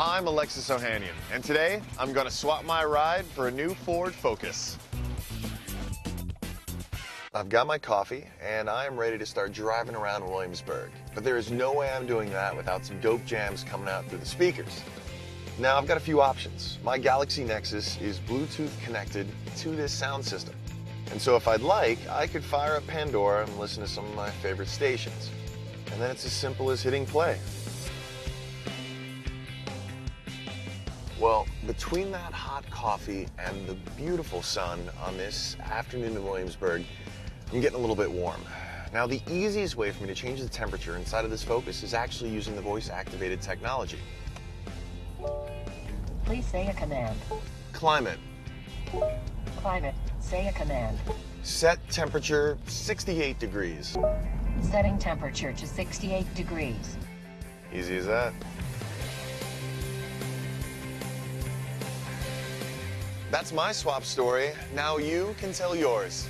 I'm Alexis Ohanian, and today I'm going to swap my ride for a new Ford Focus. I've got my coffee, and I am ready to start driving around Williamsburg. But there is no way I'm doing that without some dope jams coming out through the speakers. Now, I've got a few options. My Galaxy Nexus is Bluetooth connected to this sound system. And so if I'd like, I could fire up Pandora and listen to some of my favorite stations. And then it's as simple as hitting play. Well, between that hot coffee and the beautiful sun on this afternoon in Williamsburg, I'm getting a little bit warm. Now, the easiest way for me to change the temperature inside of this Focus is actually using the voice-activated technology. Please say a command. Climate. Climate, say a command. Set temperature 68 degrees. Setting temperature to 68 degrees. Easy as that. That's my swap story. Now you can tell yours.